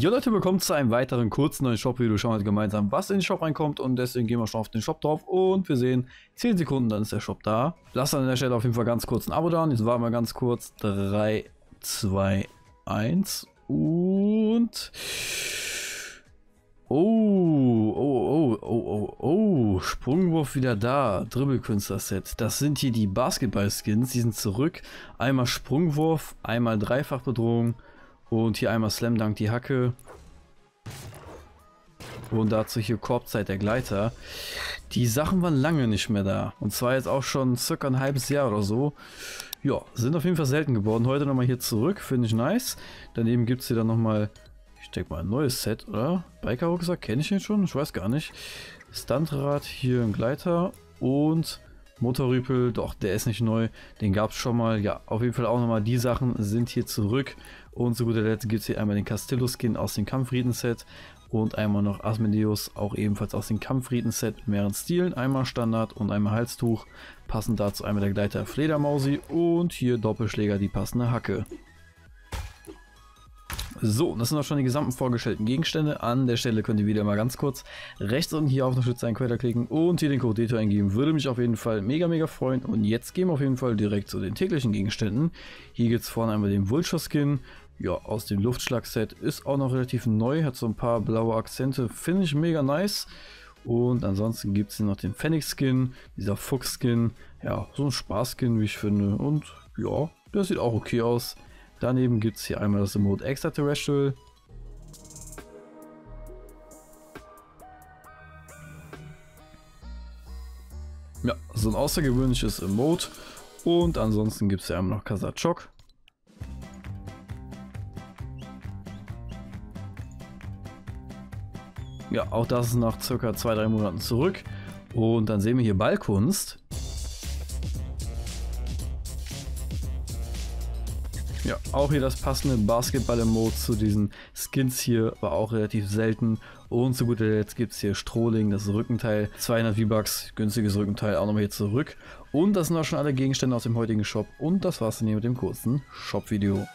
Jo Leute, willkommen zu einem weiteren kurzen neuen Shop-Video. Schauen wir gemeinsam, was in den Shop reinkommt und deswegen gehen wir schon auf den Shop drauf und wir sehen 10 Sekunden, dann ist der Shop da. Lasst an der Stelle auf jeden Fall ganz kurz ein Abo da. Jetzt warten wir ganz kurz. 3, 2, 1 und... Oh, oh, oh, oh, oh, oh, Sprungwurf wieder da, Dribbelkünstler-Set. Das sind hier die Basketball-Skins, die sind zurück. Einmal Sprungwurf, einmal Dreifachbedrohung, und hier einmal Slam Dunk die Hacke. Und dazu hier Korbzeit der Gleiter. Die Sachen waren lange nicht mehr da. Und zwar jetzt auch schon circa ein halbes Jahr oder so. Ja, sind auf jeden Fall selten geworden. Heute nochmal hier zurück, finde ich nice. Daneben gibt es hier dann nochmal, ich denke mal, ein neues Set, oder? Biker-Rucksack, kenne ich den schon? Ich weiß gar nicht. Stuntrad, hier ein Gleiter und Motorrüpel, doch, der ist nicht neu. Den gab es schon mal. Ja, auf jeden Fall auch nochmal die Sachen sind hier zurück. Und zu guter Letzt gibt es hier einmal den Castillo-Skin aus dem Kampfrieden-Set und einmal noch Asmodeus, auch ebenfalls aus dem Kampfrieden-Set mit mehreren Stilen. Einmal Standard und einmal Halstuch. Passend dazu einmal der Gleiter Fledermausi und hier Doppelschläger, die passende Hacke. So, das sind auch schon die gesamten vorgestellten Gegenstände. An der Stelle könnt ihr wieder mal ganz kurz rechts unten hier auf den Schütze einen Quäler klicken und hier den Code DETO eingeben. Würde mich auf jeden Fall mega, mega freuen. Und jetzt gehen wir auf jeden Fall direkt zu den täglichen Gegenständen. Hier gibt es vorne einmal den Vulture Skin. Ja, aus dem Luftschlag-Set ist auch noch relativ neu, hat so ein paar blaue Akzente, finde ich mega nice. Und ansonsten gibt es hier noch den Phoenix-Skin, dieser Fuchs-Skin. Ja, so ein Spaß-Skin, wie ich finde. Und ja, der sieht auch okay aus. Daneben gibt es hier einmal das Emote Extraterrestrial. Ja, so ein außergewöhnliches Emote. Und ansonsten gibt es ja einmal noch Kasachok. Ja, auch das ist nach circa 2-3 Monaten zurück. Und dann sehen wir hier Ballkunst. Ja, auch hier das passende Basketball-Emote zu diesen Skins hier war auch relativ selten. Und zu guter Letzt gibt es hier Strohling, das Rückenteil, 200 V-Bucks, günstiges Rückenteil, auch nochmal hier zurück. Und das sind auch schon alle Gegenstände aus dem heutigen Shop. Und das war's dann hier mit dem kurzen Shop-Video.